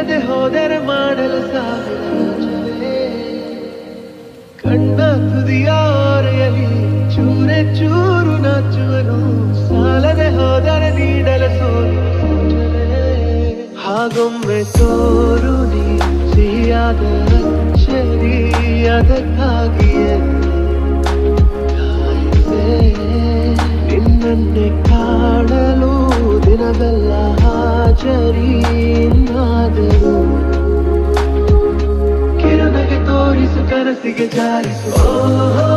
ಕೇಳದೆ ಹೋದರೆ ಮಾಡಲು ಸಾವಿರ ಕಣ್ಣ ತುದಿಯ ಚೂರೆ ಚೂರು ನಾಚುವನು, ಸಾಲದೆ ಹೋದರೆ ನೀಡಲು ಸೋಲು ಹಾಗೊಮ್ಮೆ ತೋರು ನೀ ಸಿಹಿಯಾದ ಅಚ್ಚರಿ ಅದಕ್ಕಾಗಿಯೇ ನಿನ್ನನ್ನೇ ಕಾಣಲು ದಿನವೆಲ್ಲ ಹಾಜರಿ. ತೋರಿಸು ಕನಸಿಗೆ ಜಾರಿಸು ಓ ನಾಹಿತ ಓ